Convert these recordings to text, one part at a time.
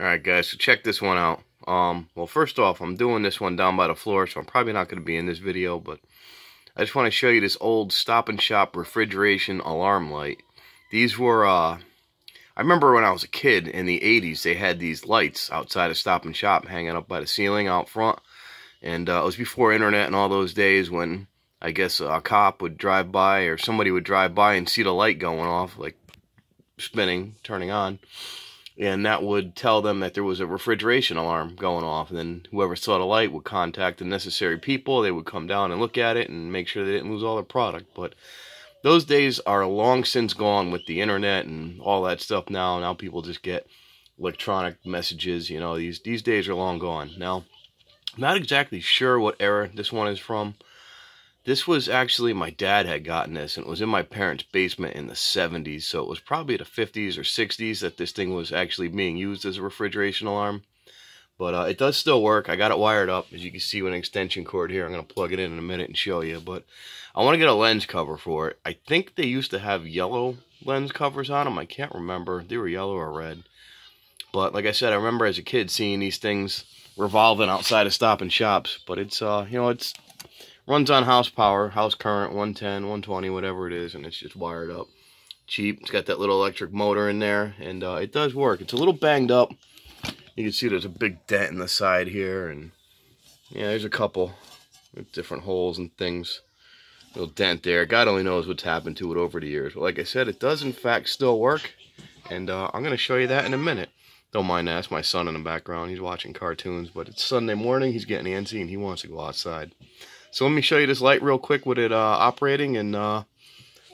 Alright guys, so check this one out. Um, well first off, I'm doing this one down by the floor, so I'm probably not going to be in this video, but I just want to show you this old Stop and Shop refrigeration alarm light. These were, uh, I remember when I was a kid in the 80s, they had these lights outside of Stop and Shop hanging up by the ceiling out front. And uh, it was before internet and all those days when I guess a cop would drive by or somebody would drive by and see the light going off, like spinning, turning on. And that would tell them that there was a refrigeration alarm going off. And then whoever saw the light would contact the necessary people. They would come down and look at it and make sure they didn't lose all their product. But those days are long since gone with the internet and all that stuff now. Now people just get electronic messages. You know, these, these days are long gone. Now, not exactly sure what era this one is from. This was actually, my dad had gotten this, and it was in my parents' basement in the 70s, so it was probably the 50s or 60s that this thing was actually being used as a refrigeration alarm. But uh, it does still work. I got it wired up, as you can see with an extension cord here. I'm going to plug it in in a minute and show you. But I want to get a lens cover for it. I think they used to have yellow lens covers on them. I can't remember. They were yellow or red. But like I said, I remember as a kid seeing these things revolving outside of Stop and Shops. But it's, uh, you know, it's Runs on house power, house current, 110, 120, whatever it is, and it's just wired up. Cheap. It's got that little electric motor in there, and uh, it does work. It's a little banged up. You can see there's a big dent in the side here, and yeah, there's a couple different holes and things. Little dent there. God only knows what's happened to it over the years. But like I said, it does in fact still work, and uh, I'm going to show you that in a minute. Don't mind that. My son in the background. He's watching cartoons, but it's Sunday morning. He's getting antsy, and he wants to go outside. So let me show you this light real quick with it uh, operating and, uh,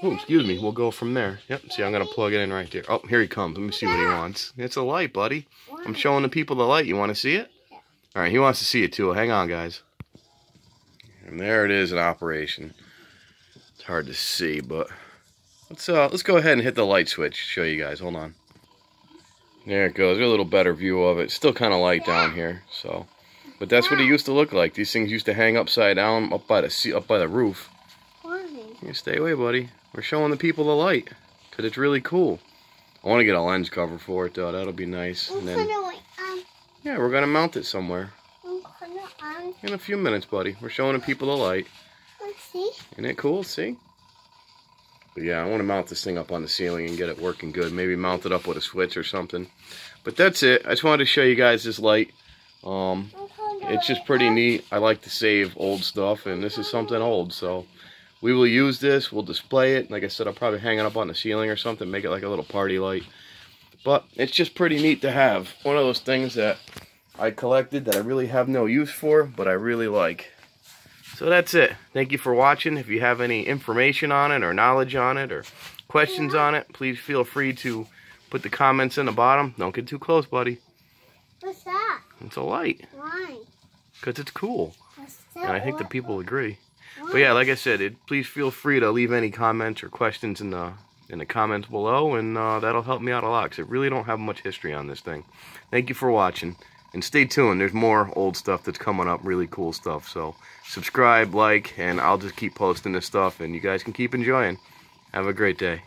excuse me, we'll go from there. Yep, see, I'm going to plug it in right there. Oh, here he comes. Let me see what he wants. It's a light, buddy. I'm showing the people the light. You want to see it? All right, he wants to see it too. Hang on, guys. And there it is in operation. It's hard to see, but let's uh let's go ahead and hit the light switch. Show you guys. Hold on. There it goes. a little better view of it. Still kind of light down here, so but that's what it used to look like. These things used to hang upside down up by the up by the roof. You stay away, buddy. We're showing the people the light because it's really cool. I want to get a lens cover for it though. That'll be nice. And then, yeah, we're gonna mount it somewhere. In a few minutes, buddy. We're showing the people the light. See? Isn't it cool? See? But yeah, I want to mount this thing up on the ceiling and get it working good. Maybe mount it up with a switch or something. But that's it. I just wanted to show you guys this light. Um, it's just pretty neat. I like to save old stuff, and this is something old, so we will use this. We'll display it. Like I said, I'll probably hang it up on the ceiling or something, make it like a little party light. But it's just pretty neat to have. One of those things that I collected that I really have no use for, but I really like. So that's it. Thank you for watching. If you have any information on it or knowledge on it or questions on it, please feel free to put the comments in the bottom. Don't get too close, buddy. What's that? It's a light. Why? Because it's cool. And I think the people agree. But yeah, like I said, it, please feel free to leave any comments or questions in the in the comments below, and uh, that'll help me out a lot, because I really don't have much history on this thing. Thank you for watching, and stay tuned. There's more old stuff that's coming up, really cool stuff. So subscribe, like, and I'll just keep posting this stuff, and you guys can keep enjoying. Have a great day.